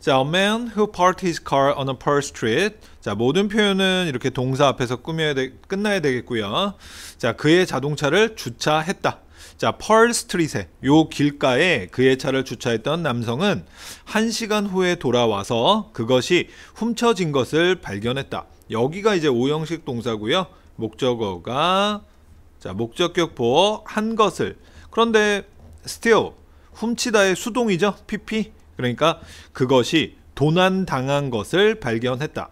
자, a man who parked his car on a Pearl Street. 자, 모든 표현은 이렇게 동사 앞에서 꾸며야 되, 끝나야 되겠고요. 자, 그의 자동차를 주차했다. 자, 펄 스트릿에 요 길가에 그의 차를 주차했던 남성은 1시간 후에 돌아와서 그것이 훔쳐진 것을 발견했다. 여기가 이제 오형식 동사고요. 목적어가 자, 목적격 보어 한 것을. 그런데 still 훔치다의 수동이죠. pp. 그러니까 그것이 도난 당한 것을 발견했다.